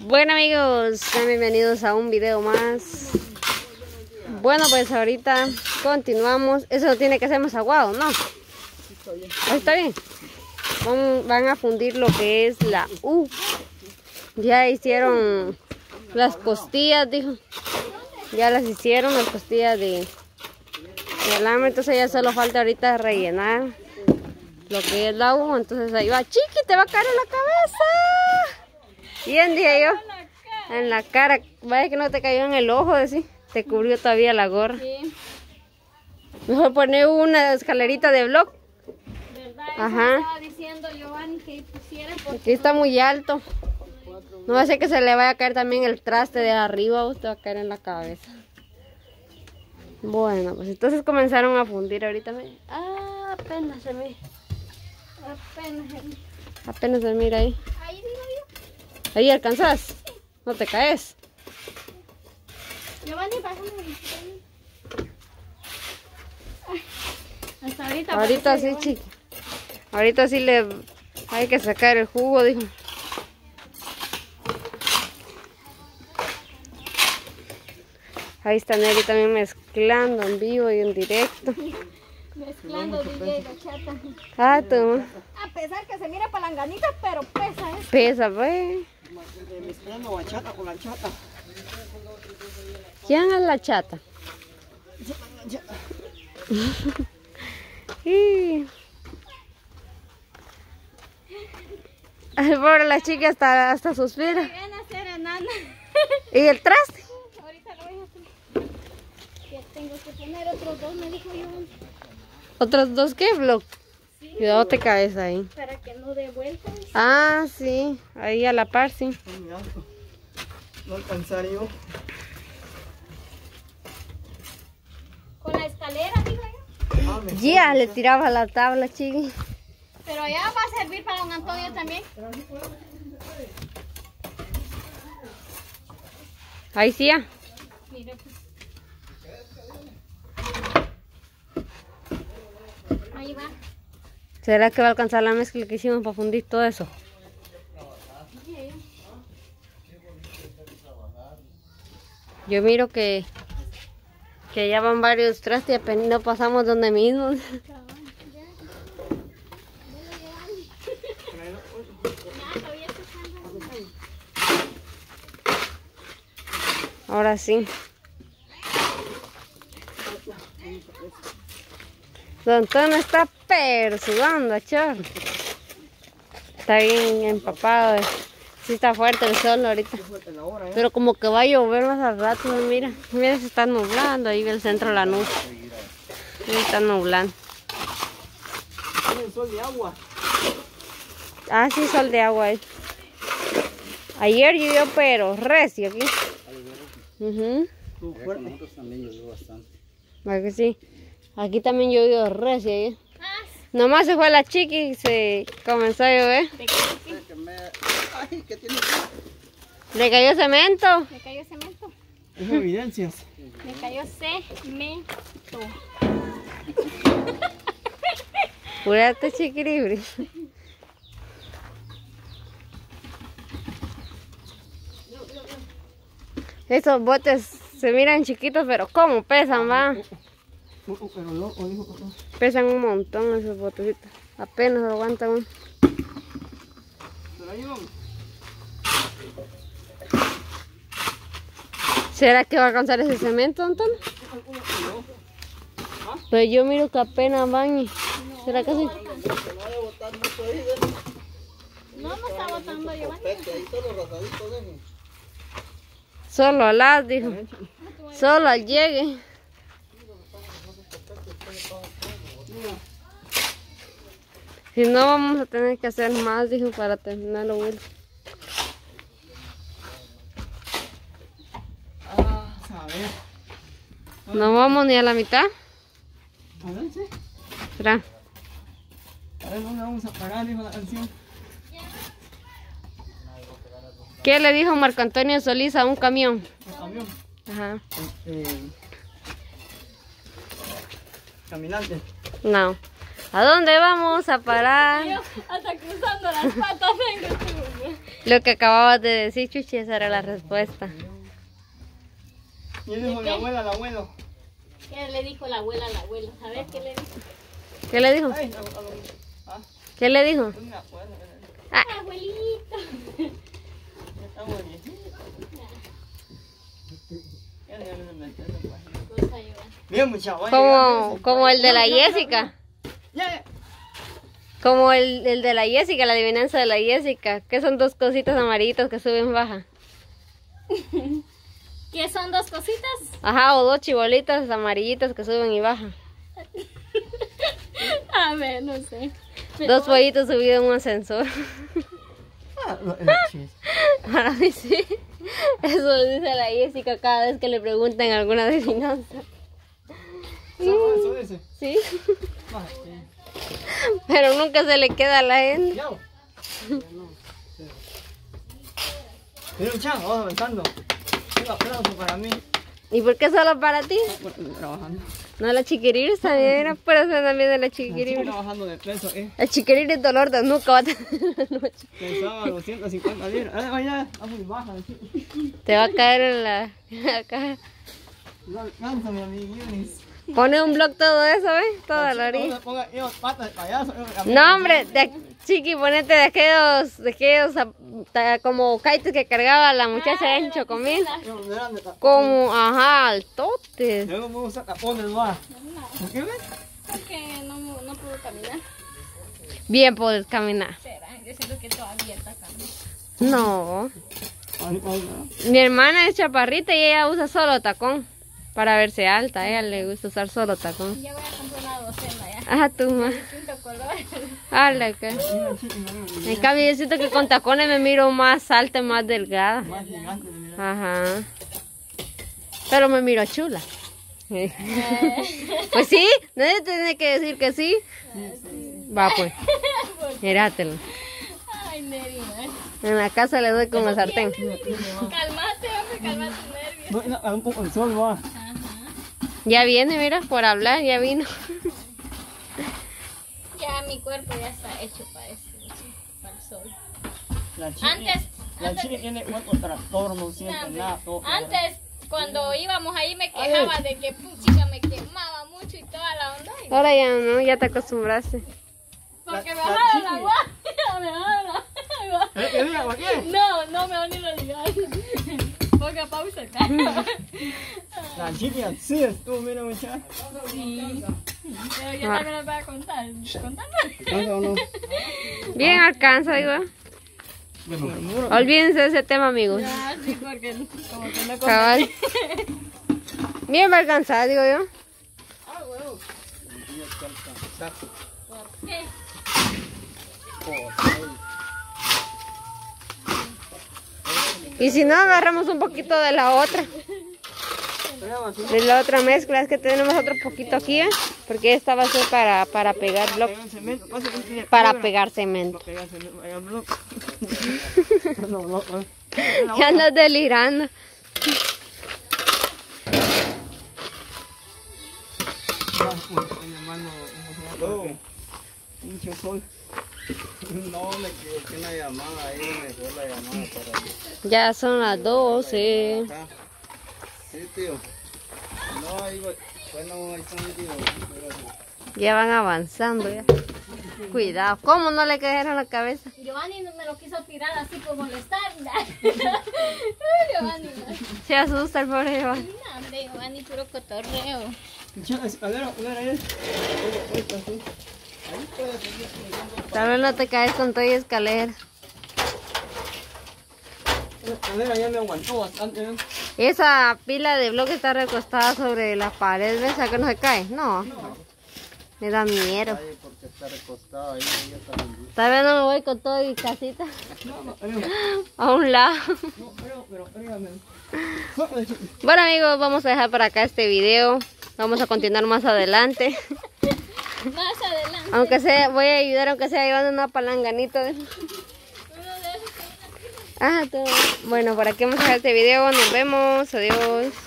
Bueno amigos, sean bienvenidos a un video más. Bueno pues ahorita continuamos. Eso tiene que ser más aguado, ¿no? Ahí está bien. Van, van a fundir lo que es la U. Ya hicieron las costillas, dijo. Ya las hicieron las costillas de, de alambre. Entonces ya solo falta ahorita rellenar lo que es la U. Entonces ahí va. Chiqui, te va a caer en la cabeza. Bien, dije yo. En la cara. Vaya que no te cayó en el ojo, decir. Te cubrió todavía la gorra. Sí, Mejor poner una escalerita de blog. ¿verdad? Ajá. Estaba diciendo Giovanni que pusiera porque Aquí está muy alto. No va a ser que se le vaya a caer también el traste de arriba. Usted va a caer en la cabeza. Bueno, pues entonces comenzaron a fundir ahorita. me- Ah, apenas se me... apenas. Apenas se mira ahí. Ahí alcanzas. No te caes. Giovanni, bájame. Ay, Hasta ahorita. Ahorita sí, chiqui. Ahorita sí le hay que sacar el jugo, dijo. Ahí está Nelly también mezclando en vivo y en directo. Mezclando DJ la chata. Ah, tú. A pesar que se mira palanganita, pero pesa, ¿eh? Pesa, pues. Mezclando bachata con la chata. ¿Quién es la chata? Y... Ay, pobre la chica hasta, hasta suspira. ¿Y el traste? Ahorita lo voy a hacer. Que tengo que poner otros dos, me dijo Giovanni. ¿Otros dos qué, Vlog? Sí. Cuidado te caes ahí. Para que no dé vueltas. Ah, sí. Ahí a la par, sí. No alcanzar yo. Con la escalera, digo yo. Ah, Ya le tiraba la tabla, chiqui. Pero ya va a servir para don Antonio también. Ahí sí, ya. Mire, pues. Ahí va. ¿Será que va a alcanzar la mezcla que hicimos para fundir todo eso? Yo miro que que ya van varios trastes y apenas no pasamos donde mismo. Ahora sí. Don está pero sudando, chor. Está bien empapado. eh. Sí está fuerte el sol ahorita. ¿eh? Pero como que va a llover más al rato, mira. Mira, se está nublando. Ahí ve el centro de la nube. Ahí está nublando. Sol de agua. Ah, sí, sol de agua ahí. Ayer llovió, pero recio aquí. Fuerte. ¿Verdad que sí? Aquí también llovió recio. ¿eh? Nomás se fue la chiqui y se comenzó a llover. Ay, ¿qué tiene? Le cayó cemento. me cayó cemento. Es evidencias. Me cayó cemento. Púrate, chiquiribri. Esos botes se miran chiquitos, pero ¿cómo pesan, va? Uh, uh, pero loco, dijo papá. Pesan un montón esos botecitos. Apenas lo aguantan. uno. ¿Será que va a alcanzar ese cemento, Anton? Pues yo miro que apenas y... ¿Será que sí? No, no está botando solo al lado, dijo. Solo al llegue. Si no, vamos a tener que hacer más, dijo, para terminar lo último. Ah, a ver. No vamos ni a la mitad. A ver, sí. Espera. A ver, ¿dónde vamos a pagar, dijo la canción? ¿Qué le dijo Marco Antonio Solís a un camión? El camión. Ajá. Eh, caminante. No. ¿A dónde vamos a parar? Hasta cruzando las patas vengo. Lo que acababas de decir, Chuchi, esa era la respuesta. Y él dijo mi abuela al abuelo. ¿Qué le dijo la abuela a la abuela? A ver, ¿qué le dijo? ¿Qué le dijo? Ay, no, no, no. Ah, ¿Qué le dijo? Ah, Abuelito. Ya está muy viejito. Ya, ya me metí en la página. Cosa Bien, muchachos. como, como el de la Jessica. Como el, el de la Jessica, la adivinanza de la Jessica. Que son dos cositas amarillitas que suben baja. ¿Qué son dos cositas? Ajá, o dos chibolitas amarillitas que suben y bajan. A ver, no sé. Dos pollitos subidos en un ascensor. Ah, no, es chis. Para mí sí. Eso dice la Jessica cada vez que le preguntan alguna adivinanza. Eso dice. Sí. Ah. Pero nunca se le queda a la gente. Ya. Mira, muchachos, vamos avanzando. Un aplauso para mí. ¿Y por qué solo para ti? Trabajando. No, la chiquiriris también era por eso también de la Estoy chiquiriris. trabajando de peso, eh. La chiquiriris dolor de nuca va a tener la noche. Pensaba 250 libras. Ah, vaya, vamos baja. Te va a caer en la, cara. No alcanza, mi amiguinis. Pone un blog todo eso, ¿ves? Toda la orilla. Yo yo, No, hombre, de, chiqui, ponete de aquellos, de aquellos ah, como kites que cargaba la muchacha en Chocomil. Yo, ta- Como, ajá, altotes. Luego me gusta tapones, va. ¿Por qué ves? Porque no, no puedo caminar. Bien puedes caminar. Será, yo siento que todavía está caminando. No. No. Mi hermana es chaparrita y ella usa solo tacón. Para verse alta, a ella le gusta usar solo tacón. Ya voy a comprar una docena ya. Ajá, tú, ma. Distinto color. Ala, que. En cambio, yo siento que con tacones me miro más alta y más delgada. Más gigante. Ajá. Pero me miro chula. Pues sí, nadie tiene que decir que sí. Va pues. Míratelo. Ay. En la casa le doy con la sartén. Calmate, hombre, calmate tus nervios. No, no, un poco el sol, va. Ya viene, mira, por hablar, ya vino. Ya mi cuerpo ya está hecho para eso, para el sol. La chica, Antes, la antes, chica tiene cuatro trastornos, no siente nada. todo. antes, cuando íbamos ahí me quejaba de que puchica me quemaba mucho y toda la onda. y- Ahora ya no, ya te acostumbraste. Porque me bajaron la guardia, me bajaron la guardia. ¿Eh, ¿Qué diga, por qué? No, no me van ni lo digas. Ponga pausa La chica sí estuvo, mira, muchacha. Sí. Pero yo también les voy a contar. Contame. No. Bien alcanza, digo. Bueno, Olvídense de ese tema, amigos. Ah, sí, porque como que no. Cabal. Bien va a alcanzar, digo yo. Ah, huevo. ¿Qué? Y si no, agarramos un poquito de la otra. De la otra mezcla, es que tenemos otro poquito aquí, ¿eh? Porque esta va a ser para, para pegar tiene Para pegar cemento. Ya andas delirando. No, me equivoqué en la llamada, ahí me fue la llamada para Ya son las 12. Acá. Sí, tío. No, ahí va. Bueno, ahí está mi tío. Gracias. Ya van avanzando ya. Cuidado. ¿Cómo no le cayeron la cabeza? Giovanni no me lo quiso tirar así por molestar. Giovanni, no. Se asusta el pobre Iván. No, hombre, Giovanni, puro cotorreo. Pinche escalera, una ahí. Tal vez no te caes con toda escalera. La escalera ya me aguantó bastante. Esa pila de bloque está recostada sobre la pared, ¿ves? ¿A que no se cae? No. Me da miedo. Ahí porque está recostado ahí, ella está rendida. Tal vez no me voy con todo y casita No, no, pero, a un lado. no, pero, pero, espérame. Bueno amigos, vamos a dejar por acá este video. Vamos a continuar más adelante. Más adelante. Aunque sea, voy a ayudar aunque sea llevando una palanganita. de- Uno de esos Ah. Bueno, por aquí vamos a este video. Nos vemos. Adiós.